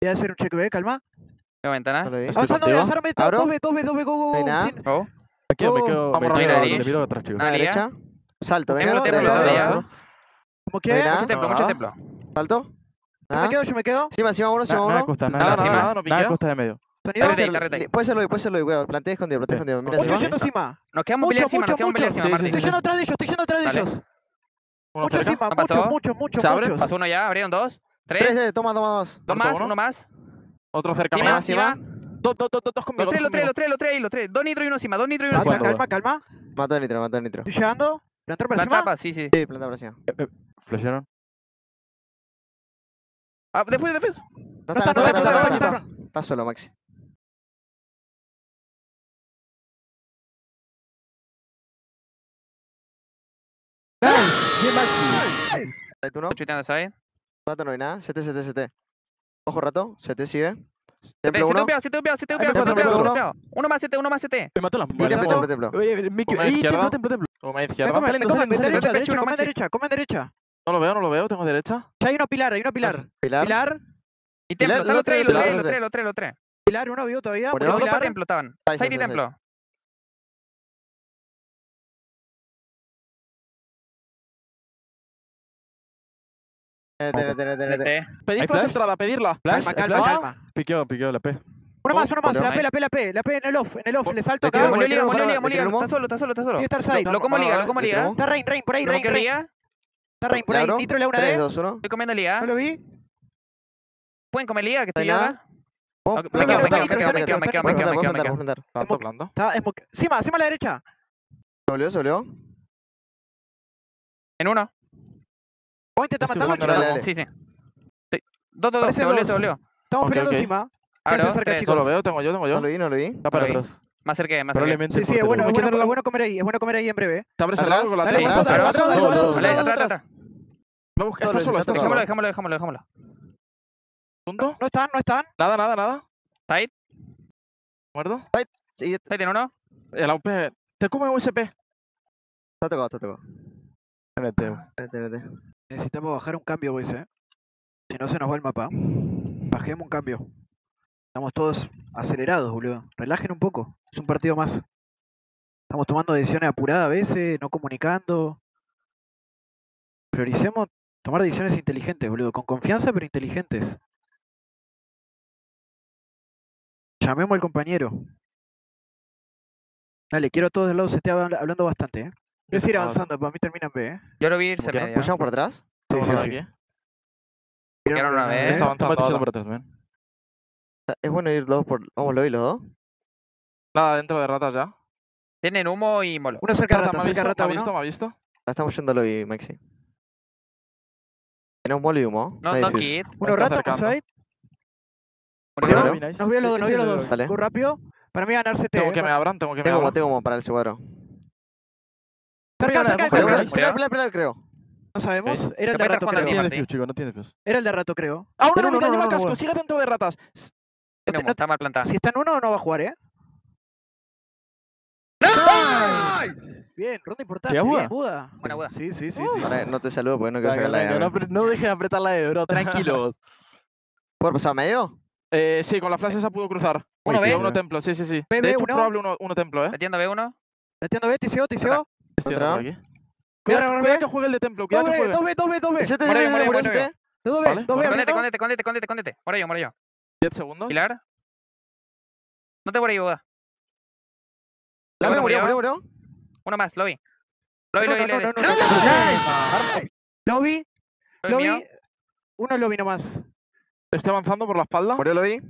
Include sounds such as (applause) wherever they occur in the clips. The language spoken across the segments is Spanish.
Voy a hacer un check B, calma. Tengo ventana. No. Estoy Avanzando, contigo. avanzando, meto. ¿Abro? 2B, 2B, 2B, go, go, go. Aquí me quedo, vamos me quedo, le miro atrás, chicos. A derecha. Salto, Me venga. templo, templo, dale. ¿Cómo que? Mucho templo, mucho templo. Salto. Yo me quedo, yo me quedo. Encima, encima uno, encima Nada, nada uno. costa, Nada, nada, nada, costa de medio. Puede ser-. Puede ser Luis, puede ser Luis, cuidado. Plantea escondido, plantea escondido. Mira, Mucho yendo encima. Nos quedamos Mucho, encima, mucho, nos quedamos mucho. encima. Estoy yendo atrás de ellos, estoy yendo atrás de ellos. Uno Mucho encima, ¿No muchos, pasó? muchos, muchos, ¿Se. Pasó uno ya, abrieron dos. Tres, Tres. eh, toma, toma dos. Dos más, uno. uno más. Otro cerca encima. encima. Dos, dos, dos, dos conmigo. Los tres, dos los tres, los tres, los tres, los tres. Dos nitro y uno encima, dos nitro y uno encima. calma, calma. Mató el nitro, mató el nitro. Estoy llegando. Plantar para encima. tapa, sí, sí. Sí, planta por encima. Flashearon. Ah, después, después. No está, no está, está, no no está, está, no no está. está. Está solo, Maxi. Bien, Maxi. Tú no. Chuteando, ¿sabes? Rato no hay nada. CT, CT, CT. Ojo, rato. CT sigue. Se Templo te uno. upeado, se te upeado, se te Ahí upeado. Uno más CT, uno más CT. Me mató la Templo, muerte. templo, templo. Templo, templo. Toma izquierda. derecha, derecha, derecha. No lo veo, no lo veo. Tengo derecha. Hay uno pilar, hay uno pilar. Pilar. Pilar, Y templo, los tres, los pilar, tres, los tres, los tres, pilar, uno vivo todavía. Pilar. templo estaban. Ahí, Side y templo. Pedid ¿Hay flash entrada, pedirla. Calma, calma, calma. Piqueo, piqueo, la P. Uno más, uno más, la P, la P, la P, la P en el off, en el off, le salto acá. Molió liga, molió liga, molió liga. Está solo, está solo, está solo. Tiene estar side. Lo como liga, lo como liga. Está Rain, Rain, por ahí, Rain, Rain. liga. Está Rain, por ahí. Nitro le da una 3, D. 2, 1. Estoy comiendo liga. ¿No lo vi? ¿Pueden comer liga que ¿No hay estoy acá? Oh, me quedo, me quedo, me quedo, me quedo, me quedo, me quedo, me quedo, me quedo. Está Encima, encima a la derecha. Se volvió, se volvió. En uno. Vamos intentar Estoy matarlo, jugando. Dale. Sí, sí. Sí. Dos, dos, dos. Se volvió, se volvió. Estamos Ok, peleando ok. encima. Abro, Quédense cerca, chicos. No lo veo, tengo yo, tengo No yo. lo vi, no lo vi. Está para Lo vi. atrás. Más cerca, más cerca. Probablemente. Sí, sí, es bueno, es bueno, ¿Quién es bueno comer ahí, es bueno comer ahí en breve. ¿Te abres el ¿Atrás? lado con la Dale, atrás, atrás, atrás, Todo Está lo solo, está está solo. Dejémoslo, dejémoslo, dejémoslo. ¿Punto? No están, no están. Nada, nada, nada. Side, ¿Muerto? Sí, está side en uno. El AUP. Te come USP. tocado, está tocado. NT. TNT. Necesitamos bajar un cambio, boys, eh. Si no se nos va el mapa. Bajemos un cambio. Estamos todos acelerados, boludo. Relajen un poco. Es un partido más. Estamos tomando decisiones apuradas a veces, no comunicando. Prioricemos tomar decisiones inteligentes, boludo. Con confianza, pero inteligentes. Llamemos al compañero. Dale, quiero a todos del lado se esté habla- hablando bastante, eh. Voy a seguir Ah, avanzando, para mí termina en B, eh. Yo lo vi irse medio. ¿Pushamos por atrás? Sí, sí, sí. Quedaron una vez. Está avanzando por atrás, ven. Es bueno ir los dos por... Vamos, lo vi los dos. Nada, dentro de ratas ya. Tienen humo y molo. Uno cerca de Rata, rata, ¿me ha cerca rata ¿Me ha visto? ¿Me ha visto? La estamos yendo lo vi, Maxi. Tenemos molo y humo. No, no kit. Uno rata, acercando. side. Nice. Nos vio los dos, nos vio los dos. Muy rápido. Para mí ganar CT. Tengo eh, que me para- abran, tengo que me Tengo humo, abran. tengo humo para el seguaro. Cerca, pelea, pelea, pelea, pelea, creo. No sabemos. Era el de rato, creo. No tiene defuse, chicos, no tiene defuse. Era el de rato, creo. ¡Ah, una no, Lleva no, casco, no. sigue dentro de ratas. Está mal plantado. Si está en uno, no va a jugar, ¿eh? Bien, ronda importante. ¿Sí, Buda? Bien, Buda. Buena, buena. Sí, sí, sí. sí. Ahora no te saludo porque no quiero sacar la venga, no, no dejes de apretar la E, bro, tranquilos. (laughs) ¿Puedo pasar a medio? Eh, sí, con la flash esa pudo cruzar. Uno B. Uno templo, sí, sí, sí. B, De hecho, uno. probable uno, uno templo, ¿eh? Metiendo B1. Atiendo B, TCO, TCO. Cuidado, Cuidado, que juegue el de templo, cuidado que 2B, juegue. 2B, 2B, 2B. Ese te Murió, murió, murió, murió, murió. ese te. 2B, Vale, 2B. vale. Condete, abriendo. condete, condete, condete, condete. Por yo, por yo. 10 segundos. Pilar. No te por ahí, Buda. Dame, Uno murió, murió. murió. Uno más, lo vi. Lo vi, No, lo vi, no, lo vi. no, no, no, no. Lobby, Lo vi mío. lobby. Uno lobby nomás. Estoy avanzando por la espalda. Murió, lo vi. Dos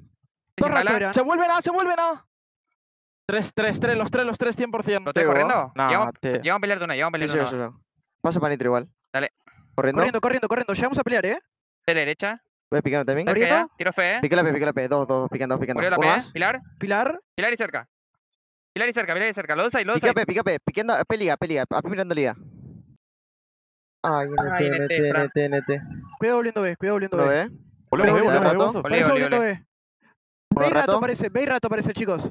Sin bala. rato eran. ¡Se vuelven a! ¡Se vuelven a! 3, 3, 3, los 3, los 3, 100%. ¿Lo estoy corriendo? Nah, Llegamos te- llegamos a pelear de una, llegamos a pelear de sí, una. sí. Paso para nitro igual. Dale. Corriendo. Corriendo, corriendo, corriendo. Llegamos a pelear, ¿eh? De la derecha. Voy picando también. Cerca ya. ¿Corriendo? Tiro fe, eh. Pica la P, pica la P. Dos, dos, dos, picando, dos, picando. Murió la P. más. Pilar. Pilar. Pilar y cerca. Pilar y cerca, Pilar y cerca. Los dos ahí, los dos Pica ahí. P, pica P. Piquendo, P liga, P liga. A P mirando liga. Ay, NT. NT, NT. Cuidado volviendo B, cuidado volviendo ¿Lo B. ve? Volvemos, volvemos, rato. volvemos. Olé. B. Ve y rato. rato aparece, ve y rato aparece, chicos.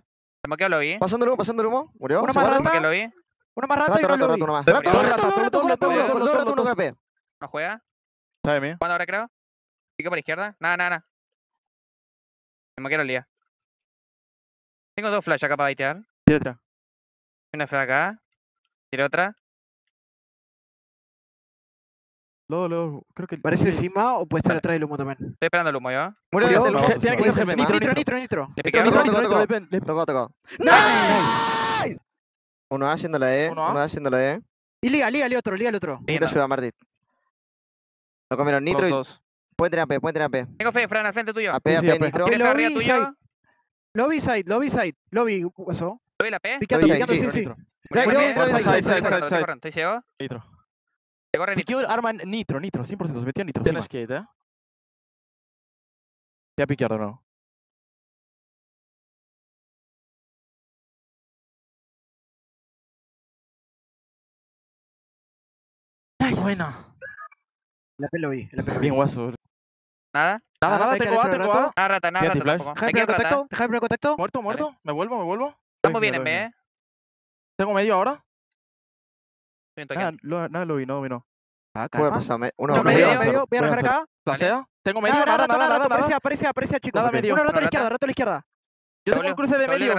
Se moqueó, lo vi. Pasando el humo, pasando el humo. Murió. Uno ¿Se más qué lo vi? Uno más rato Rato, y rato, rato. Rato, rato, Rato, rato, rato, rato, rato, uno doble. KP. No juega. Sabe mío. ¿Cuándo ahora creo? Pique por izquierda. Nada, nada, nada. Me moquearon liga. Tengo dos flash acá para baitear. Tira, tira. Una flash acá. Tiro otra. Luego, luego, creo que. ¿Parece encima o puede estar atrás del humo también? Estoy esperando el humo yo. Murió tiene que ser nitro, nitro, nitro. nitro, nitro. Le piqué. Le pen, le- Tocó, tocó. ¡Nice! Uno A haciendo la E. Uno A. A haciendo la E. Y liga, liga, liga otro, liga el otro. Te Lindo. ayuda, Martín. Lo comieron nitro y. Pueden tener AP, pueden tener AP. Tengo fe, Fran, al frente tuyo. AP, Sí, sí, AP, nitro. AP. ¿Tienes fe arriba lobby, tuyo? Lobby side, lobby side. Lobby, hueso. ¿Lo vi la P? Picando, Lobby picando, sí, Nitro, sí. nitro. Ya, ya, ya, ya, ya, ya, ya. Estoy ciego. Nitro. Te corre nitro. Arma nitro, nitro, 100%. Se metió nitro. Tienes que ir, eh. Voy a piquear de nuevo. Buena. La P lo vi, la P lo vi. Bien, guaso. Nada. Nada, nada, tengo A, tengo A. rato. Nada rata, nada rata tampoco. Rata. contacto, deja de poner contacto. Muerto, muerto. Me vuelvo, me vuelvo. Estamos bien en B, eh. Tengo medio ahora. Nada, lo, nada lo vi, no lo vi, no. Ah, Puede calma. pasar. me- Uno Uno medio, medio, medio, medio. Voy a rajar acá. Tengo medio, Nada, nada, Aparece, aparece, aparece, chicos. Nada medio. Uno rato a la izquierda, rato a la izquierda. Yo tengo un cruce de medio.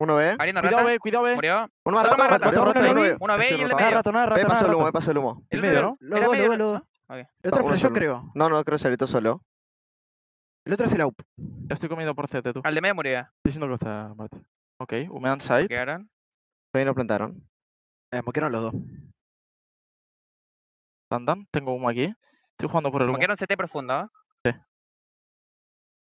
Uno B. Cuidado. B, cuidado, B. Murió. Uno uno. B. Uno B y el medio. rato, nada, B rato, pasa el humo, pasa el humo. El medio. ¿no? Los dos, los dos. El otro flashó, creo. No, no, creo que se solo. El otro es el AUP. Ya estoy comiendo por CT, tú. Al de medio murió ya. Estoy diciendo que está. Ok, humean side. Nos plantaron. Eh, moquearon los dos. Andan, tengo humo aquí. Estoy jugando por el Como humo. que era un CT profundo.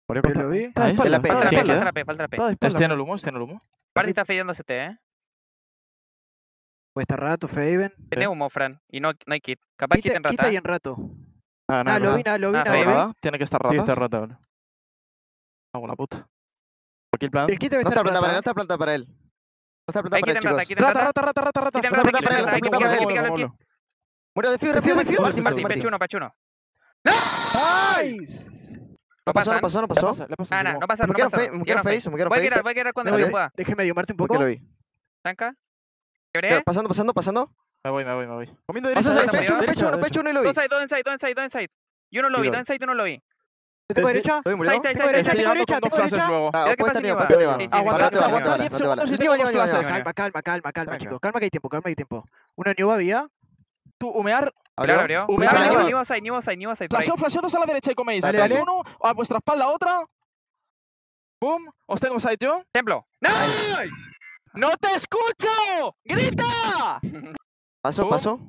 Contra- lo vi. Falta la P, falta la eh. P, falta la P. Estoy en el humo, estoy en el humo. Party está fallando CT, eh. Puede estar rato, Faven. Tiene humo, Fran. Y no, no hay kit. Capaz Quita, quiten quita rata. y en rato. Ah, Nada, lo vi, lo vi, Ah, lo Tiene que estar rata. Rata, bro. Hago la puta. Aquí el plan. El kit debe No está estar planta para él, no está planta para él. No está planta para él, quiten rata, chicos. quiten Rata, rata. rata, rata, rata, rata. Quiten Rata, rata, rata, quiten rata, rata. Hay defío, Defío, defío. defío. Martín, Martín. Pachuno, pachuno. ¡Nice! No No pasó, no pasó, no pasó. pasa, no pasa, Me no quiero pasa. face, me quiero face, me quiero Voy a face. quedar, voy a quedar cuando se pueda. Déjeme ayudarte un ¿Por poco. qué lo vi? Tranca. Quebré. Pasando, pasando, pasando. Me voy, me voy, me voy. Comiendo derecha, pecho, derecha, pecho, derecha, pecho, uno y lo vi. Dos side, dos inside, dos inside, dos inside. Y uno lo vi, lo dos inside, uno lo vi. ¿Tengo derecha? ¿Lo vi, Tengo derecha, derecha, derecha. Ah. Sí, sí, Aguanta, aguanta vale, 10 vale, segundos y tengo dos. Calma, calma, calma, calma, chicos. Calma que hay tiempo, calma que hay tiempo. Una new había. Tú, humear. Abrió. abrió. Humea, Dale, humea. Ni vos side, ni vos side, ni vos side. por ahí. Flasheo, flasheo dos a la derecha y coméis. Dale, dale. uno, a vuestra espalda otra. Boom. Os tengo side yo. Templo. ¡No te escucho! ¡Grita! (laughs) Paso, paso.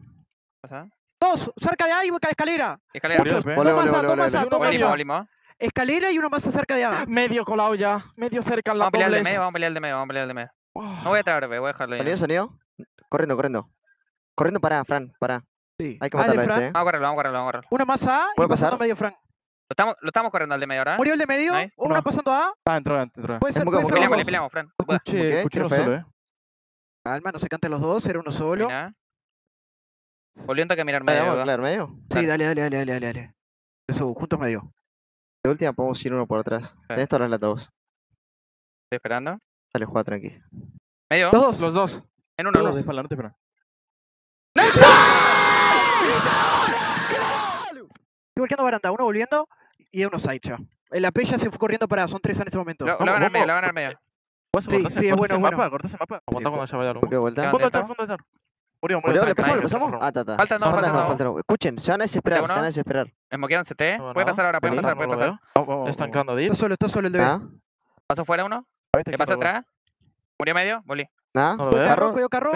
Pasa. Dos, cerca de A y escalera. Escalera. Muchos. Volé, Dos volé, más A, volé, dos más volé. A, dos más Volvimos, A. volvimos. Escalera y uno más cerca de A. Medio colado ya. Medio cerca en la Vamos a pelear el de medio, vamos a pelear el de medio, vamos a pelear el de medio. No voy a traer, voy a dejarlo ahí. Sonido, sonido. Corriendo, corriendo. Corriendo para, Fran, para. Sí. Hay que de matarlo a Fran. este, eh. Vamos a correrlo, vamos a correrlo, vamos a correrlo. Uno más A y ¿Puede pasando pasar? medio Frank. Lo estamos, lo estamos corriendo al de medio ahora. Murió el de medio, Nice. uno Uno. pasando A. Ah, entró, entró. Puede ser, puede ser Peleamos, le dos. peleamos, Fran. Escuché, Ok, escuché uno solo, eh. Calma, no se canten los dos, era uno solo. Mira. Toque a mirar Vale, medio. vamos, ¿verdad? claro, medio. Sí, dale, dale, dale, dale, dale, dale. Eso, juntos medio. De última podemos ir uno por atrás. Tenés todas las latas vos. Estoy esperando. Dale, juega tranqui. Medio. Los dos. Los dos. En uno, Todos dos. de espalda, no te esperan. Estoy volteando baranda, uno volviendo y uno side ya. El AP ya se fue corriendo para, son tres en este momento. Lo, lo Vamos, van al medio, lo van al medio. Sí, sí, es bueno, el bueno. mapa, cortás el mapa. Aguanta cuando se vaya el humo. ¿Por qué vuelta? Fondo altar, fondo altar. Murió, murió. ¿Murió? ¿Le tranqui, pasamos? ¿Le tranqui, pasamos? Ah, ta. Faltan dos, Faltan dos. Escuchen, se van a desesperar, se van a desesperar. Esmoquearon CT. Puede pasar ahora, puede pasar, puede lo pasar. Está entrando deep. Está solo, está solo el de. ¿Ah? Pasó fuera uno. Le izquierda, atrás. Murió medio. Volví. ¿Ah? Lo veo. carro, cuidado carro.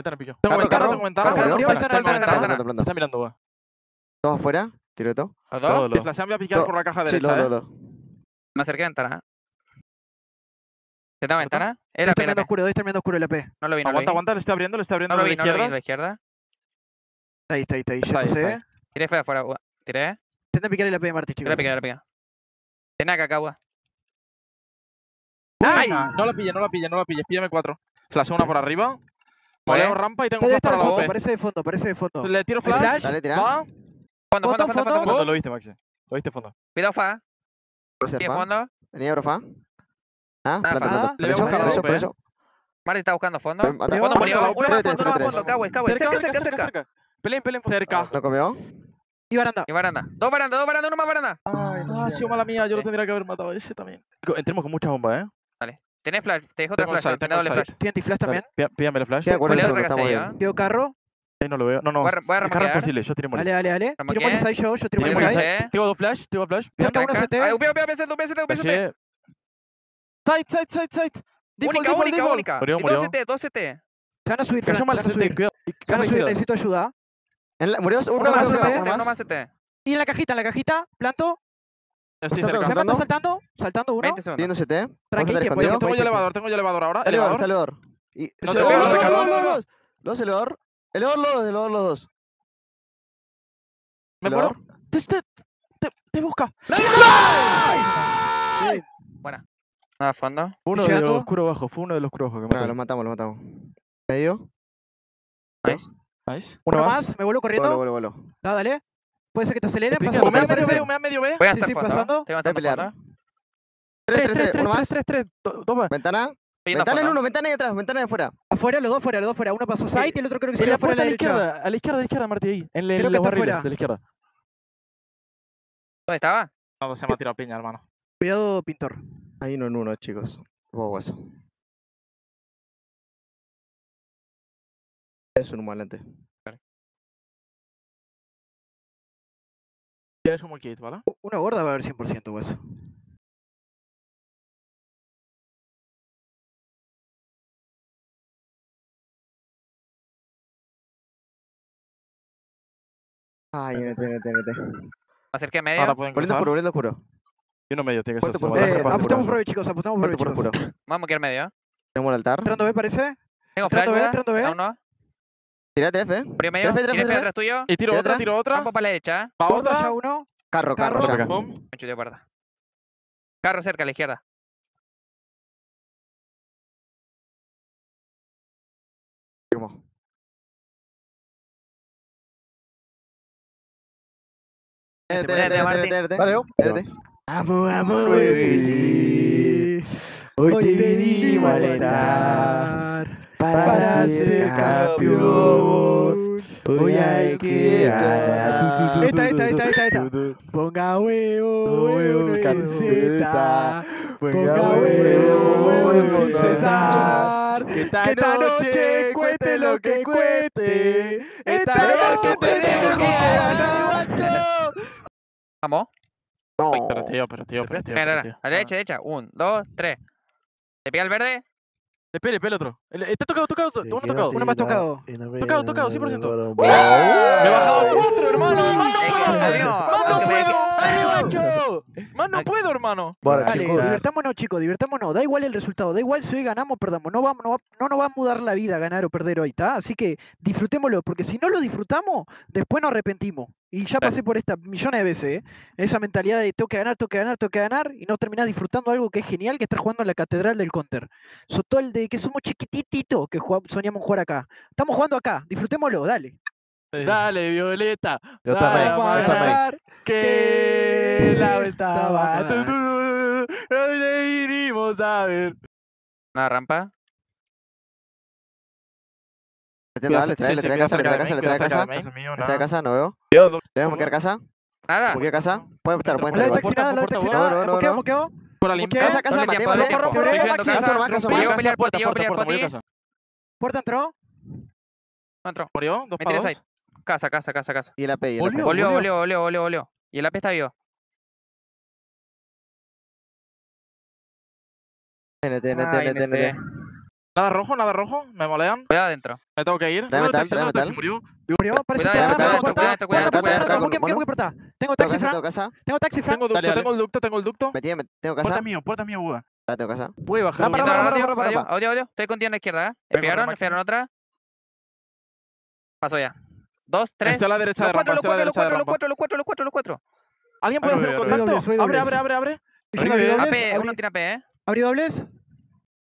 Ventana, pico. Tengo ventana, tengo ventana. Tengo. Está mirando, va. Todos afuera, tiroto. Lo- Te flashean, voy a picar por la caja Sí, derecha, lo, eh. lo, lo. Me acerqué a ventana. ¿Te da ventana? La la terminando oscuro, está terminando oscuro el AP. No lo vi, no lo. Aguanta, aguanta, le estoy abriendo, le estoy abriendo No lo vi, no lo vi. La izquierda. Ahí está, ahí está, ahí Está ahí, ahí. Tiré fue afuera. ua. Tiré. Intenten picar el AP de Tiré chicos. pica, tiré pica. Tiene acá, cagua. Buena. No la pille, no la pille, no la pille. Píllame cuatro. Flasheo una por arriba. Vale. Voleo rampa y tengo flash para la OP. parece de fondo, parece de fondo. Le tiro ¿Hay flash. flash? Dale. Va. Fondo, Fondo, fondo, fondo, fondo. fondo. Fondo, lo viste, Maxi. Lo viste fondo. Cuidado, fa. Fondo. Venía, bro, fa. Ah, planta, planta. Le eso, veo por eso, eh. está buscando fondo. Fondo murió. Uno más fondo, uno más fondo. cagua. Cerca, Cerca, cerca, cerca, cerca. cerca. Peleen, peleen. Cerca. ¿Lo comió? Y baranda. Y baranda. Dos baranda, dos baranda, uno más baranda. Ay, Ah, ha sido mala mía, yo lo Sí. tendría que haber matado a ese también. Entremos con muchas bombas, eh. Tenés flash, te dejo otra Tengo el flash, tengo el doble flash. Estoy anti-flash también. Pídame el flash. Queda 40 Voy a segundos, recargar estamos ahí, bien. ¿ah? Veo carro. Ahí no lo veo. No, no. Voy a, voy a Es carro imposible, yo tiré. Dale, dale, dale. Tiro Remoqueé. molly side yo, yo tiro Voy molly a side. remoquear. Tengo dos flash, tengo flash. Cerca uno. CT. Ay, upeo, upeo, upeo, upeo, upeo, upeo. Side, side, side, side. Única, única, única. Dos. CT, dos CT. Se van a subir, Cayó Fran, mal se van a subir. Se van a subir, necesito ayuda. La- Murió uno más CT. Y en la cajita, en la cajita, planto. Estoy Saltando, cerca. Se manda saltando. saltando, saltando uno. 20 segundos. Viendo CT. Tranqui, Vamos a tiempo, estar tiempo, escondido. Tengo yo tiempo. elevador, tengo yo elevador ahora. Está elevador, está Elevador. elevador. Y... No te ¡Oh, veo, los no los elevador. Elevador los dos, elevador los dos. Me muero. Elevador. Te, te, te, te busca. Nada, fondo. Uno de los oscuro bajo, fue uno de los oscuro bajo que mató. los matamos, los matamos. Medio. Nice. Nice. Uno más. me vuelvo Vuelo, corriendo. vuelo, vuelo. Da, dale. Puede ser que te aceleren, cómo Humea me medio B, ser. humea medio B. Voy a Sí, estar sí, pasando. Estoy avanzando pelear. fondo. 3, 3, 3, 3, 3, uno 3, más. 3, 3, 3. Dos más. Ventana. Ventana en uno, ventana ahí atrás, ventana de afuera. Afuera, los dos fuera, los dos fuera. Uno pasó side y el otro creo que se fuera a la a izquierda, a la izquierda, a la izquierda, Marti, ahí. En Creo el- que está de la izquierda. ¿Dónde estaba? No, se me ha tirado piña, hermano. Cuidado, pintor. Hay uno en uno, chicos. Bobo eso. Es un humo adelante. Tienes un kit, ¿vale? Una gorda va a haber 100% hueso. Ay, NT, NT, NT. Me acerqué a medio. Ahora pueden Volviendo cruzar. oscuro, volviendo oscuro. Y uno medio, tiene que ser. Por Eh, apostamos por B, chicos, apostamos por por chicos. Vamos a quedar medio. Tenemos el altar. Entrando B, parece. Tengo flash, Entrando B, entrando B. Aún no. Tírate F. Frío medio. Trefe, trefe, Tienes trefe. atrás tuyo. Y tiro ¿Y otra, tiro otra. Campo para la derecha. Va Gorda ya otra. uno. Carro, carro, Carro. chuté guarda. Carro cerca a la izquierda. Vamos, vamos, sí. Hoy te vinimos a alentar para ser campeón. Hoy hay que ganar. Esta, esta, esta, esta, esta. Ponga huevo, huevo, en Z. Ponga huevo, huevo sin cesar. Que Que esta noche cueste lo que cueste. Esta noche tenemos que ganar. Vamos. No. Pero tío, pero tío, pero tío. Mira, pero mira, tío. A la derecha, derecha. Un, dos, tres. ¿Te pega el verde? Espera, espera el otro. El- Está tocado, tocado, to- uno tocado. Uno más tocado. Tocado, tocado, 100%. Me he hermano. Bueno, Dale, chicos. divertámonos, chicos, divertámonos. Da igual el resultado, da igual si hoy ganamos o perdamos. No, vamos, no, va- no nos va a mudar la vida ganar o perder hoy, ¿está? Así que disfrutémoslo, porque si no lo disfrutamos, después nos arrepentimos. Y ya pasé por esta millones de veces, ¿eh? Esa mentalidad de tengo que ganar, tengo que ganar, tengo que ganar, y no terminás disfrutando algo que es genial, que estar jugando en la catedral del counter. So, todo el de que somos chiquitititos que jugamos- soñamos jugar acá. Estamos jugando acá, disfrutémoslo, dale. Dale, Violeta. Yo también, vamos yo también. Que la Hoy le vinimos a ver. Una rampa. Dale, trae, le trae casa, le trae casa, le trae casa. Le trae casa, no veo. Yo, Debemos quedar casa. Nada. Moquea casa. Puede estar, puede No le estar. no le Moqueo, bueno. moqueo. Por la. Casa, casa, nomás, nomás. pelear por puerta, ti, puerta, pelear puerta, por ti. Puerta entró. No entró. Murió, dos para dos. Casa, casa, casa, casa. Y el AP, y el Volvió. AP. Volvió, volvió. volvió, volvió. Y el AP está vivo. NT, NT, Ay, NT, NT. NT. Nada rojo, nada rojo. Me molean. Cuidado adentro. Me tengo que ir. Uno metal, uno metal. taxi, murió. Murió, parece que Cuidado, está cuidado, cuidado, puerta. Puerta, puerta, puerta. Tengo taxi, casa, Fran. tengo taxi, Fran. Tengo ducto, Dale, dale. tengo el ducto, tengo el ducto. Me tiene, tengo Puerta casa. mío, puerta mío, Buda. Tengo casa. Puede bajar. Ah, uno. para, Audio, para, para, para, audio, para. audio, audio. Estoy contigo en la izquierda, ¿eh? Máximo. enfiaron otra. Pasó ya. Dos, tres. Estoy a la derecha Los de cuatro, rampa, los cuatro, los de cuatro, los cuatro, los cuatro, los cuatro, los cuatro. ¿Alguien puede hacer un contacto? Abre, abre, abre, abre. AP, uno tiene AP, ¿eh? abrí dobles.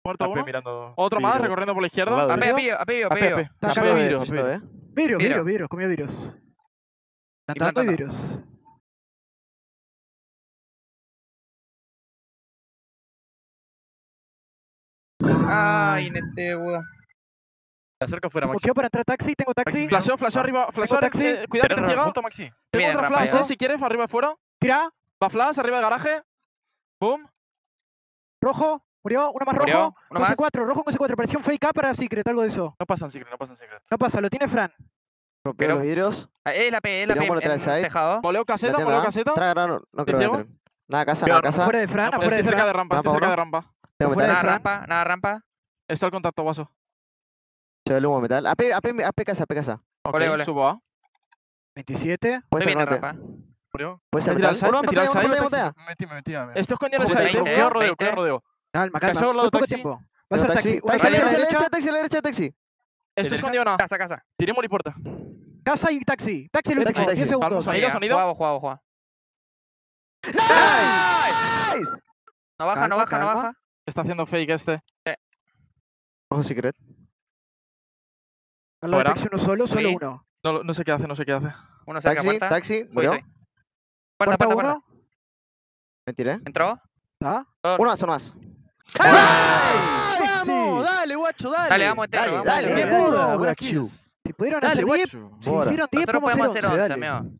Muerto uno. mirando. Otro más, recorriendo por la izquierda. AP, apillo, apillo, AP, apillo. AP. Está Listo, vidrio. eh. Vidrios, Vidrio. vidrios, vidrios, comió y plantando. vidrios. Ay, nete, Buda. Te acerco fuera, Maxi. Moqueo para entrar taxi, tengo taxi. Flasheo, flasheo arriba, flasheo taxi. eh, Cuidado que te Pero ciega. junto, Maxi. Tengo Viene otro flash, eh, si quieres, arriba fuera. Tira, Va flash, arriba de garaje. Boom. rojo, murió, uno más Murió, rojo. uno con más. C4, rojo con C4, parecía un fake A para Secret, algo de eso. No pasan secret, no pasan secret. No pasa, lo tiene Fran. Pero- los vidrios. Ah, Eh, la P, eh, la P. En atrás, tejado. Moleo caseta, moleo caseta. Traga, no, no creo. Nada casa, nada casa. Afuera de Fran, afuera de cerca de Fran. rampa, cerca de rampa. Nada Fran. rampa, nada rampa. Está el contacto, vaso. Se ve el humo metal. AP, AP, AP casa, AP casa. Ok, Ole, ole. subo A. 27. Puede Estoy ser norte. Puede ser metal. Uno, me tira el botella, side. botella, botella. Me metí, me metí, me Estoy escondido en el side. Cuidado rodeo, cuidado rodeo. Calma, calma. Muy poco tiempo. Va a ser Taxi, a la derecha, taxi, a la derecha, taxi. Estoy escondido en A. Casa, casa. Tiré y puerta. Casa y taxi. Taxi el Taxi, último, taxi. 10 segundos. Sonido, sonido. Jugado, jugado, jugado. ¡Nice! No baja, no baja, no baja. Está haciendo fake este. Ojo secret. Al lado taxi uno solo, solo Sí. uno. No, no sé qué hace, no sé qué hace. Uno Taxi, puerta. taxi. Voy, Murió. Puerta, Puerta puerta. Me tiré. Entró. ¿Está? Uno más, uno más. Vamos, dale, guacho, dale. Dale, vamos entero. Dale, vamos dale, dale. Si pudieron Dale, hacer 10, guacho. si Bora. hicieron 10, Nosotros podemos hacer hacer 11, 11, dale. amigo.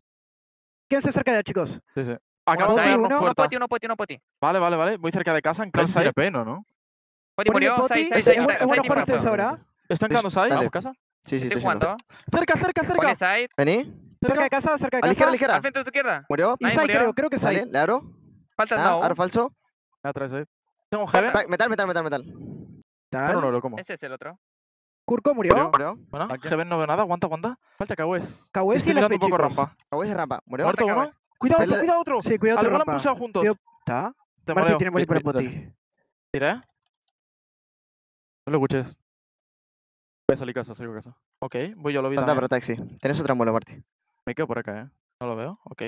Quédense cerca de allá, chicos. Sí, sí. Acabamos de darnos uno, uno puerta. poti, uno poti, uno poti. Vale, vale, vale. Voy cerca de casa, en tiene pena, ¿no? Poti murió, Poti, side, side, es- side, es bueno- infra. ustedes ahora. Están quedando side. dale. Vamos casa. Sí, sí, Estoy estoy yendo. jugando. Cerca, cerca, Pone cerca. side. Vení. Cerca de casa, cerca de A casa. ligera, ligera. Al frente de tu izquierda. Murió. Y side creo, creo que side. le abro. Falta Ah, no. aro falso. Atrás, side. Tengo heaven. Ta- Metal, metal, metal, metal. Tal. No, no, lo como. Ese es el otro. Kurko murió. Murió. Bueno, Aquí. heaven no veo nada. Aguanta, aguanta. Falta Kawes. Estoy y la un poco rampa. Acabó de rampa. Murió. Muerto Falta uno. Kawes. Cuidado, otro, cuidado, otro. Sí, cuidado Al otra igual han pulsado juntos. Está. Te moleo. tiene molly para Dale. Poti. Tiré. No lo escuches. Voy a salir casa, salgo casa. Ok, voy yo lo vi Falta para taxi. Tenés otra muela, Marty. Me quedo por acá, eh. No lo veo. Ok.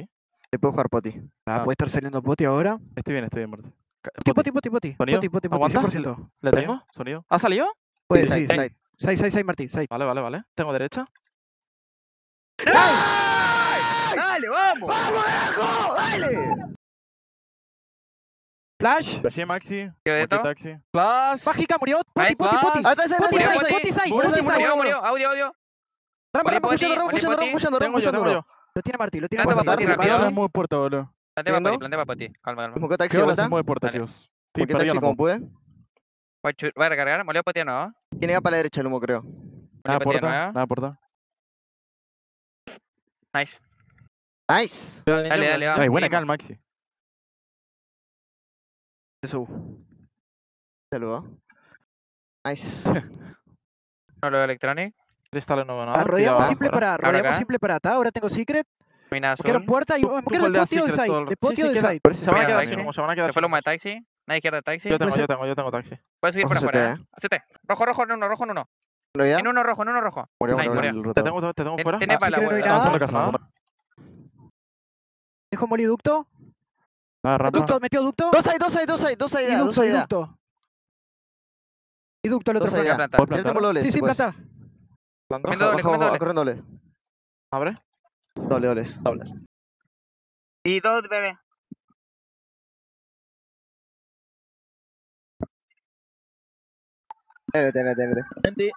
Te puedo jugar poti. Ah, Ah. puede estar saliendo Poti ahora. Estoy bien, estoy bien, Martín. Ca- Poti, Poti. Poti. ¿Sonido? Poti, Poti, Poti, ¿Aguanta? 100%. ¿Le ¿Sonido? tengo? ¿Sonido? ¿Ha salido? Puede, Sí, sí. side, side. Side, side, side, Martí, side. Vale, vale, vale. Tengo derecha. ¡Dale, vamos! Flash. Flashé Maxi. ¿Qué de Maxi esto? taxi. Flash. Mágica murió. Poti, Nice. Poti, Poti. Ah, Poti, side. Poti. Murió, Poti, murió. Audio, audio. Rampa, rampa, pushando, rampa, pushando, rampa, pushando, rampa, pushando. Lo tiene Martí, lo tiene Planta Martí. para Poti, Rampa, rápido. Ahora es muy puerta, boludo. Plantea para. Poti, plantea para Poti. Calma, calma. Busco taxi ¿Qué de hora se vuelta. mueve puerta, Dale. tíos? Taxi como pude. Voy a recargar. Molió Poti no. Tiene que ir para la derecha el humo, creo. Nada puerta, nada puerta. Nice. Nice. Dale, dale, vamos. Ay, buena seguimos. cal, Maxi. Eso. Saludo. Nice. (laughs) No lo veo Electronic. Cristal no. Ah, rodeamos simple para, rodeamos simple para acá. Ahora tengo secret. Azul. puerta y me tú buscaron de side. el- De sí, Poti sí, o de side. Se van a quedar taxi. se van a quedar Se fue el humo de taxi. Nadie izquierda de taxi. Yo tengo, Puede yo tengo, yo tengo taxi. Puedes subir por se afuera. te ¿eh? Hacete. Rojo, rojo en uno, rojo en uno. ¿Lo? En uno rojo, en uno rojo. Te tengo, te tengo Ten- fuera. Ah, para la. Dejo moliducto. Nada, rampa. Ducto, metió ducto. Dos hay, dos hay, dos hay, dos hay, Y dos ducto, y ducto. Y ducto el otro. Sí, sí, puedes. planta. Comiendo doble, comiendo doble. corren doble. Abre. Doble, dobles. Y dos, bebé. Tenete, tenete, tenete.